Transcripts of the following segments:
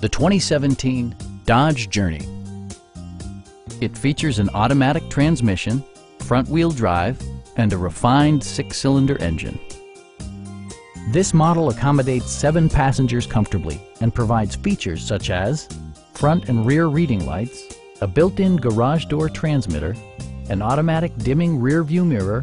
the 2017 Dodge Journey. It features an automatic transmission, front-wheel drive, and a refined six-cylinder engine. This model accommodates seven passengers comfortably and provides features such as front and rear reading lights, a built-in garage door transmitter, an automatic dimming rear view mirror,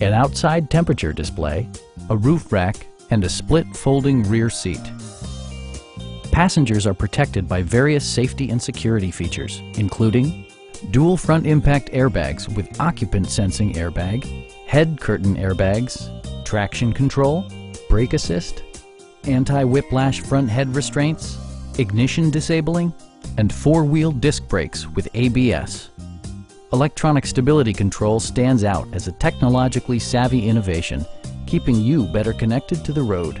an outside temperature display, a roof rack, and a split folding rear seat. Passengers are protected by various safety and security features, including dual front impact airbags with occupant sensing airbag, head curtain airbags, traction control, brake assist, anti-whiplash front head restraints, ignition disabling, and four-wheel disc brakes with ABS. Electronic stability control stands out as a technologically savvy innovation, keeping you better connected to the road.